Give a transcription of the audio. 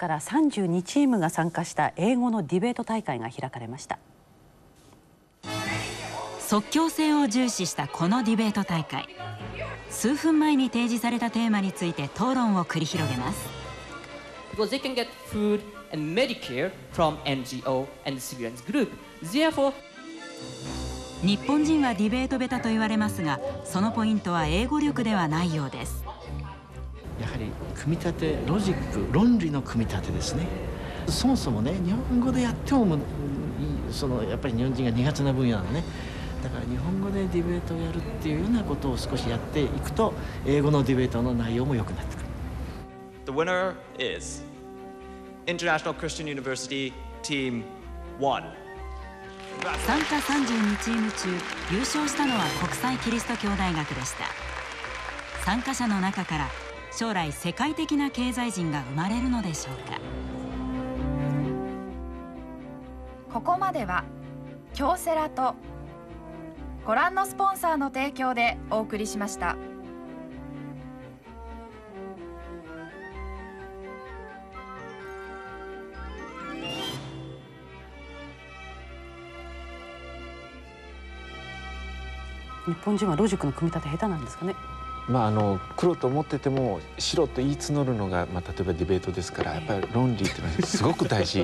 から32チームが参加した英語のディベート大会が開かれました。即興性を重視したこのディベート大会。数分前に提示されたテーマについて討論を繰り広げます。Because they can get food and Medicare from NGO and civilians group. Therefore, 日本人はディベートベタと言われますがそのポイントは英語力ではないようですやはり組み立てロジック論理の組み立てですね。そもそもね日本語でやってもむそのやっぱり日本人が苦手な分野なのね。だから日本語でディベートをやるっていうようなことを少しやっていくと英語のディベートの内容も良くなってくる。The winner is International Christian University Team 1. 参加32チーム中優勝したのは国際キリスト教大学でした。参加者の中から将来世界的な経済人が生まれるのでしょうかここまでは京セラとご覧のスポンサーの提供でお送りしました。日本人はロジックの組み立て下手なんですかねまあ、あの黒と思ってても白と言い募るのが、まあ、例えばディベートですからやっぱり論理っていうのはすごく大事。